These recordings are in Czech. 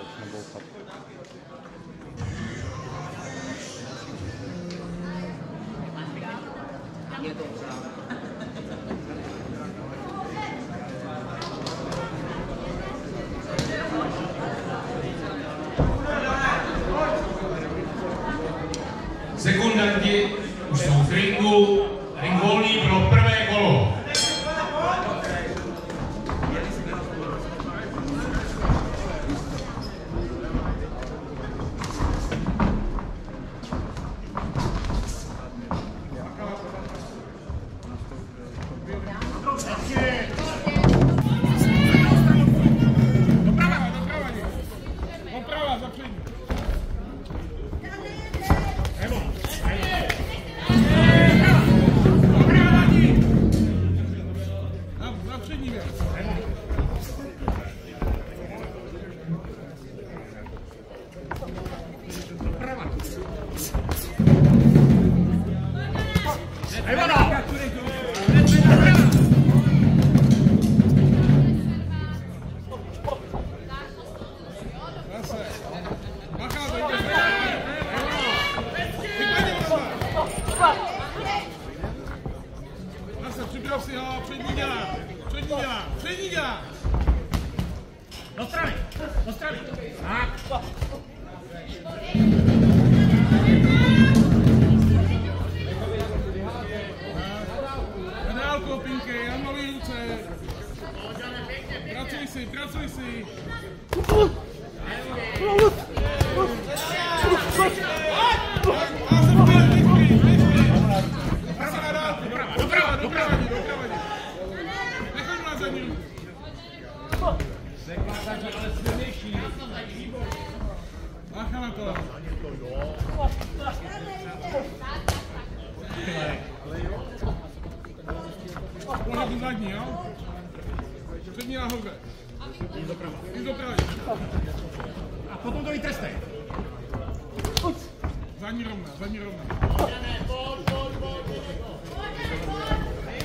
ještě na to začne bouchat. Připrav si ho, přední dělá, přední dělá, přední dělá. Do strany, do strany. Tak. Pedálko, Pinky, Janový ruce. Pracuj si, pracuj si. Doprava, Bacha na to. Pohled do zadní, jo? Přední nahoře. Jít doprava. Jít doprava. A potom to vytrestej. Zadní rovna, zadní rovna.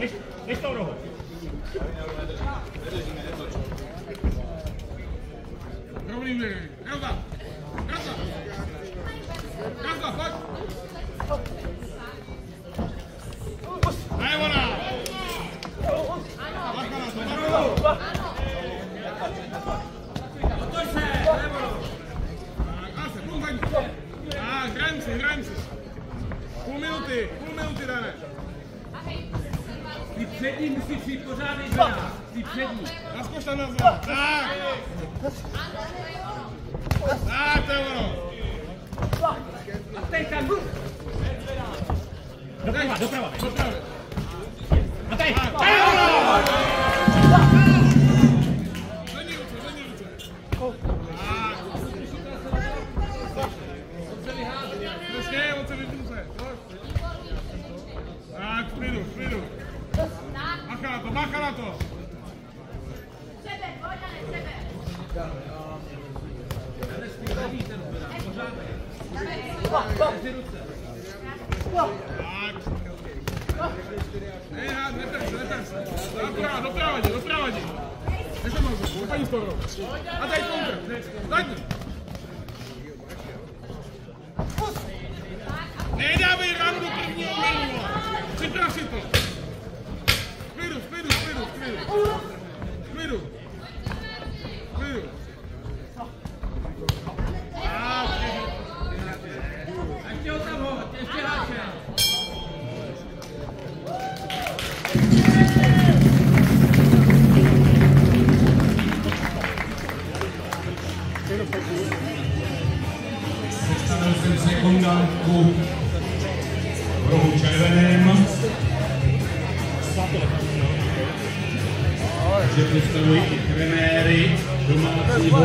Než, než tou rohou. Rovný úder. Razda. Razda. Razda, pojď. A je ona. Bacha na to, bacha. Tak, Ase, půl zadní. Tak, hrajem si, hrajem si. Půl minuty, půl minuty, Dane. Ty přední musíš jít pořád nejzvedá. Ty přední. Naskoč na. Tak. Tak, Ne, ne, neter se, neter se. Doprava, doprava, jdi, doprava, jdi. Nešel nohu, paní skoro. A tady kontr, zadní. Nedávej ránu do prvního úderu, vole. Připrav si to.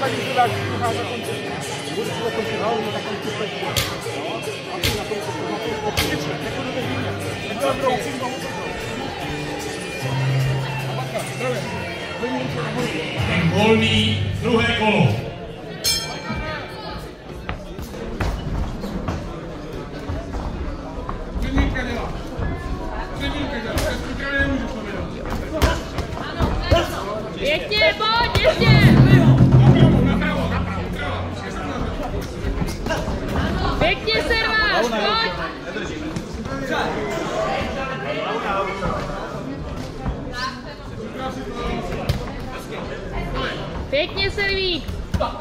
tá dificuldade no caso da Muito da Constituição, muito da Constituição. Assim, na Constituição, na Constituição, na Constituição, na Constituição, Volný druhé kolo. Ještě, pojď, ještě! Pěkně servík. Tak,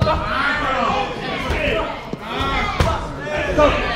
tak.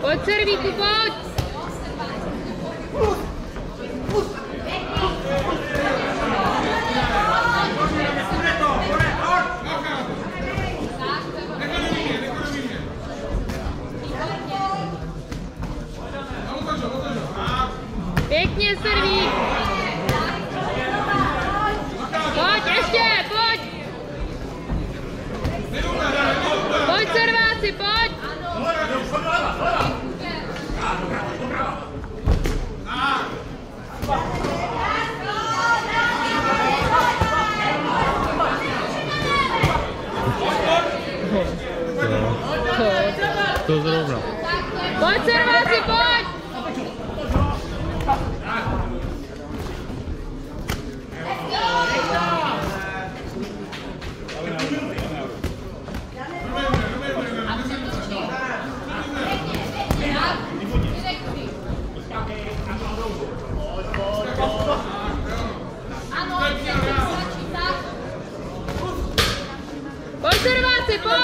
Pojď, servíku, pojď! Pěkně servík! se pode. Pode ser, pode ser, pode. people.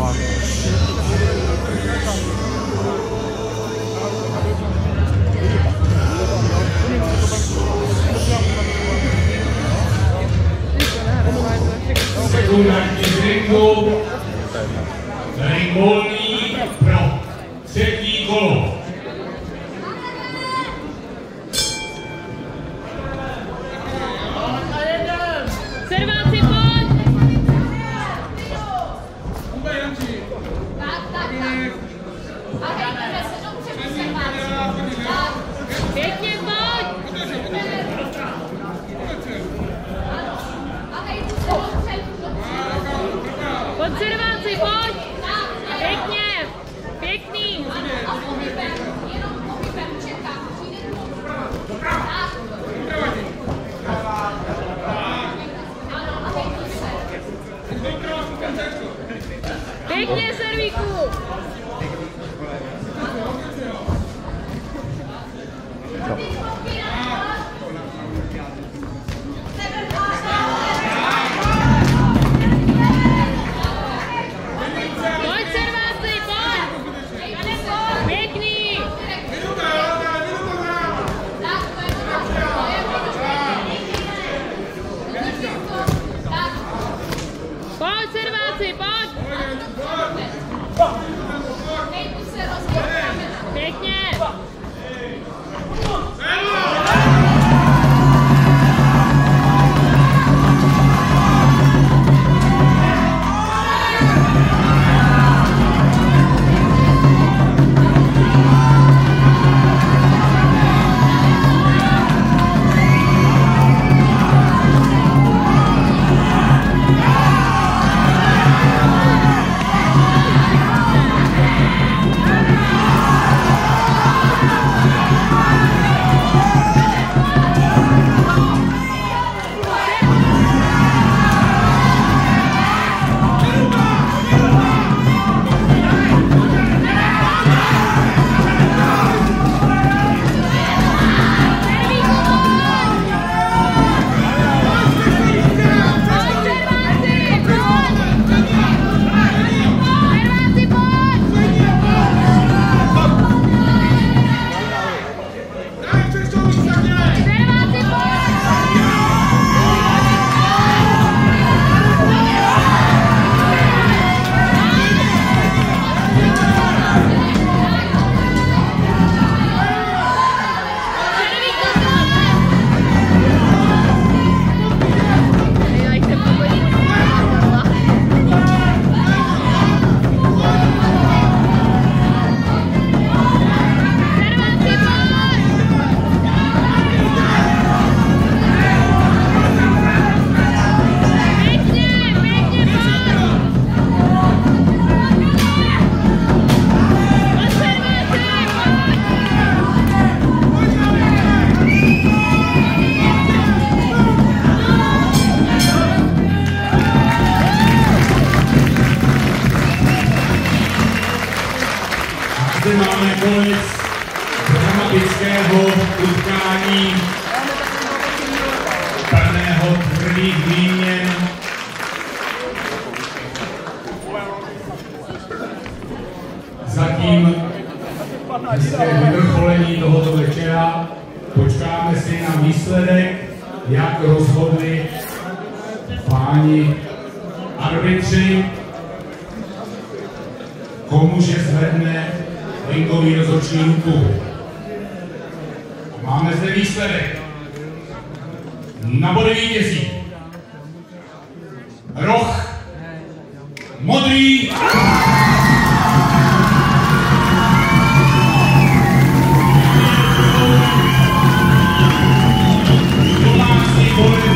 con Utkání plného tvrdých výměn. Zatím hezké vyvrcholení tohoto večera. Počkáme si na výsledek, jak rozhodli páni arbitři, komuže zvedne ringový rozhodčí ruku. Máme zde výsledek. Na body vítězí. Roh. Modrý. Domácí borec